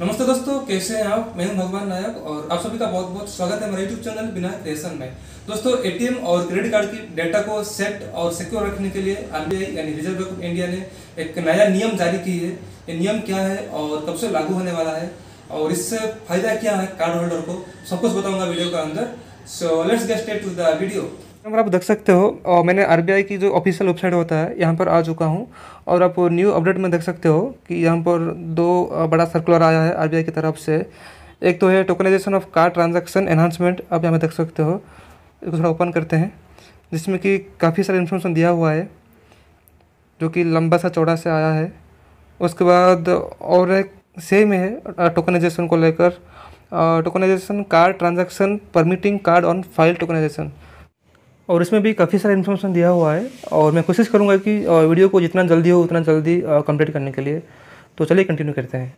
नमस्ते दोस्तों, कैसे हैं आप? मैं हूँ भगवान नायक और आप सभी का बहुत बहुत स्वागत है हमारे यूट्यूब चैनल बिना क्रिएशन में। दोस्तों एटीएम और क्रेडिट कार्ड की डेटा को सेट और सिक्योर रखने के लिए आरबीआई यानी रिज़र्व बैंक ऑफ़ इंडिया ने एक नया नियम जारी की है। ये नियम क्या है और कब से लागू होने वाला है और इससे फ़ायदा क्या है कार्ड होल्डर को? सब कुछ बताऊँगा वीडियो का अंदर। So let's get straight to the video number आप देख सकते हो, और मैंने आरबीआई की जो ऑफिशियल वेबसाइट होता है, यहाँ पर आ चुका हूँ। और आप न्यू अपडेट में देख सकते हो कि यहाँ पर दो बड़ा सर्कुलर आया है आरबीआई की तरफ़ से। एक तो है tokenisation of card transaction enhancement आप यहाँ पे देख सकते हो। इसको थोड़ा ओपन करते हैं, जिसमें कि काफ़ी सारा इन्फॉर्मेशन दिया हुआ है, जो कि लंबा सा चौड़ा से आया है। उसके बाद और एक सेम है टोकनाइजेशन को लेकर। Tokenisation card transaction permitting card on file tokenisation और इसमें भी काफ़ी सारा इन्फॉर्मेशन दिया हुआ है और मैं कोशिश करूँगा कि वीडियो को जितना जल्दी हो, उतना जल्दी कंप्लीट करने के लिए। तो चलिए कंटिन्यू करते हैं।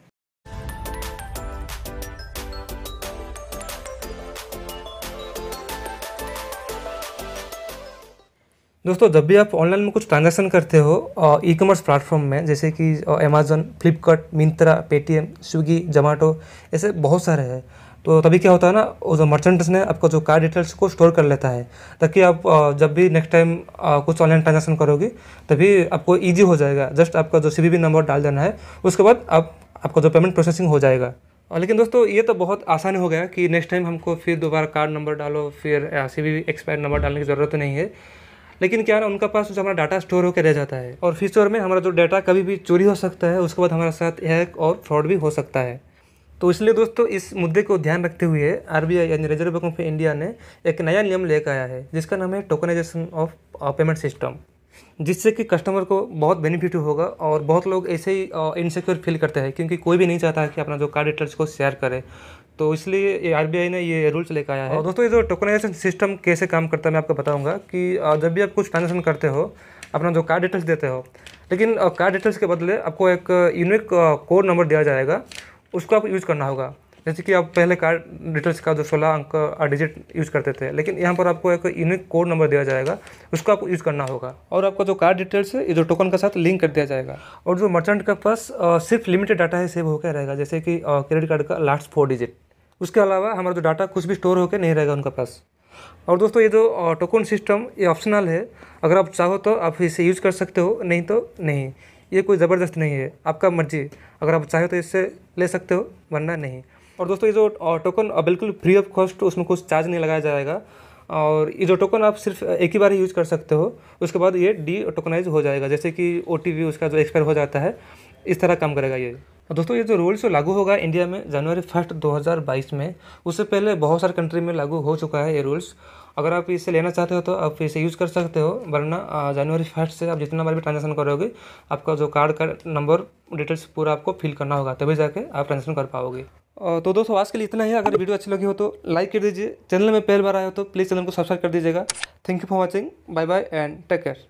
दोस्तों, जब भी आप ऑनलाइन में कुछ ट्रांजैक्शन करते हो ई कॉमर्स प्लेटफॉर्म में, जैसे कि Amazon Flipkart Myntra Paytm Swiggy Zomato ऐसे बहुत सारे हैं। तो तभी क्या होता है ना, वो जो मर्चेंट्स ने आपका जो कार्ड डिटेल्स को स्टोर कर लेता है, ताकि आप जब भी नेक्स्ट टाइम कुछ ऑनलाइन ट्रांजेक्शन करोगे, तभी आपको ईजी हो जाएगा। जस्ट आपका जो सी नंबर डाल देना है, उसके बाद आप, आपका जो पेमेंट प्रोसेसिंग हो जाएगा। लेकिन दोस्तों, ये तो बहुत आसान हो गया कि नेक्स्ट टाइम हमको फिर दोबारा कार्ड नंबर डालो, फिर सी बी एक्सपायर नंबर डालने की ज़रूरत नहीं है। लेकिन क्या ना, उनका पास जो हमारा डाटा स्टोर होकर रह जाता है, और फ्यूचर में हमारा जो डाटा कभी भी चोरी हो सकता है, उसके बाद हमारे साथ हैक और फ्रॉड भी हो सकता है। तो इसलिए दोस्तों, इस मुद्दे को ध्यान रखते हुए आरबीआई यानी रिज़र्व बैंक ऑफ़ इंडिया ने एक नया नियम लेकर आया है, जिसका नाम है टोकनाइजेशन ऑफ़ पेमेंट सिस्टम, जिससे कि कस्टमर को बहुत बेनिफिट होगा और बहुत लोग ऐसे ही इनसिक्योर फील करते हैं, क्योंकि कोई भी नहीं चाहता कि अपना जो कार्ड डिटेल्स को शेयर करे। तो इसलिए ये आर ने ये रूल्स लेकर आया है। और दोस्तों, ये जो टोकनाइजेशन सिस्टम कैसे काम करता है, मैं आपको बताऊँगा कि जब भी आप कुछ ट्रांजेक्शन करते हो, अपना जो कार्ड डिटेल्स देते हो, लेकिन कार्ड डिटेल्स के बदले आपको एक यूनिक कोड नंबर दिया जाएगा उसको आपको यूज़ करना होगा। जैसे कि आप पहले कार्ड डिटेल्स का जो सोलह अंक डिजिट यूज़ करते थे लेकिन यहाँ पर आपको एक यूनिक कोड नंबर दिया जाएगा उसको आपको यूज़ करना होगा। और आपका जो कार्ड डिटेल्स है ये जो टोकन के साथ लिंक कर दिया जाएगा। और जो मर्चेंट के पास सिर्फ़ लिमिटेड डाटा है सेव होकर रहेगा जैसे कि क्रेडिट कार्ड का लास्ट फोर डिजिट उसके अलावा हमारा जो डाटा कुछ भी स्टोर होकर नहीं रहेगा उनके पास। और दोस्तों ये जो टोकन सिस्टम ये ऑप्शनल है। अगर आप चाहो तो आप इसे यूज़ कर सकते हो नहीं तो नहीं। ये कोई ज़बरदस्त नहीं है, आपका मर्ज़ी, अगर आप चाहें तो इससे ले सकते हो, वरना नहीं। और दोस्तों, ये जो टोकन बिल्कुल फ्री ऑफ़ कॉस्ट उसमें कुछ चार्ज नहीं लगाया जाएगा। और ये जो टोकन आप सिर्फ़ एक ही बार ही यूज़ कर सकते हो, उसके बाद ये डी टोकनाइज हो जाएगा, जैसे कि ओ उसका जो एक्सपायर हो जाता है, इस तरह काम करेगा ये। दोस्तों, ये जो रूल्स लागू होगा इंडिया में जनवरी फ़र्स्ट 2022 में, उससे पहले बहुत सारे कंट्री में लागू हो चुका है ये रूल्स अगर आप इसे लेना चाहते हो तो आप इसे यूज़ कर सकते हो, वरना जनवरी फ़र्स्ट से आप जितना बार भी ट्रांजेक्शन करोगे, आपका जो कार्ड का नंबर डिटेल्स पूरा आपको फिल करना होगा, तभी जाके आप ट्रांजेक्शन कर पाओगे। तो दोस्तों, आज के लिए इतना ही। अगर वीडियो अच्छी लगी हो तो लाइक कर दीजिए। चैनल में पहली बार आए हो तो प्लीज़ चैनल को सब्सक्राइब कर दीजिएगा। Thank you for watching bye bye and take care